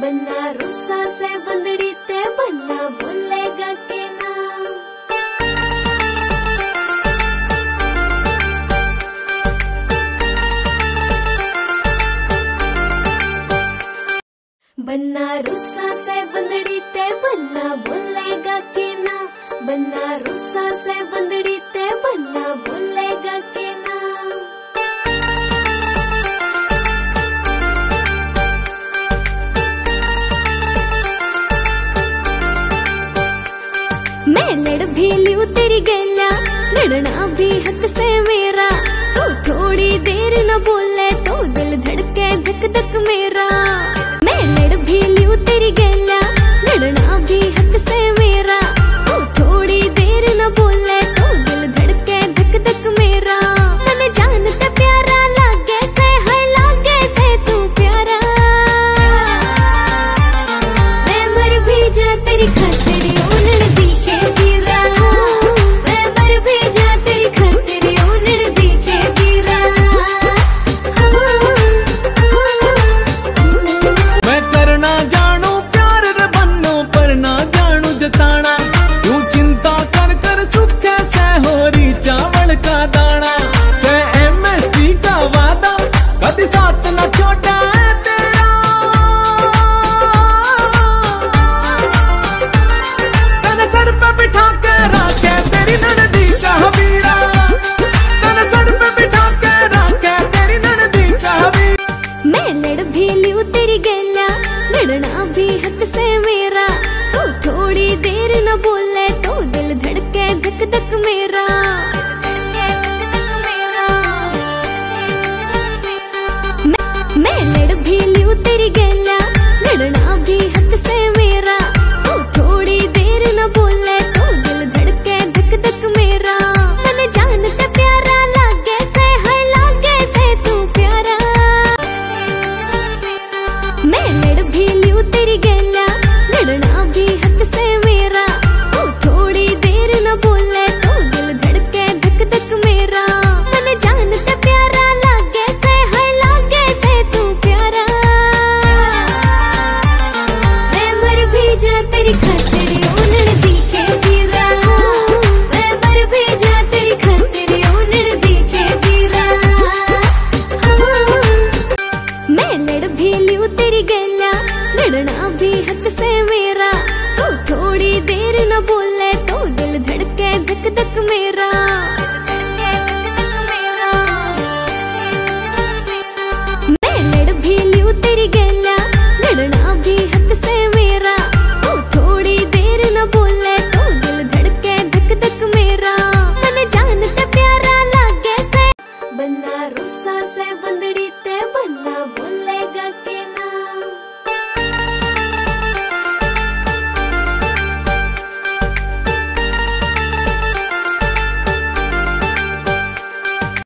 बन्ना, रुस्सा से बंदड़ी ते बनना भूलेगा के नाम? बनना, रुस्सा से बंदड़ी ते बनना भूलेगा के नाम? रुस्सा भी लियो तेरी गैला लड़ना भी हक से मेरा हक से मेरा। तू तो थोड़ी देर न बोले तो दिल धड़के धक धक मेरा। मैं, लड़ भी तेरी गैला लड़ना भी से मेरा। तू थोड़ी देर न बोले तो दिल धड़के धक धक मेरा जान प्यारा लागे तू प्यारा। मैं लड़ भी लू ಗೆಲ್ಲ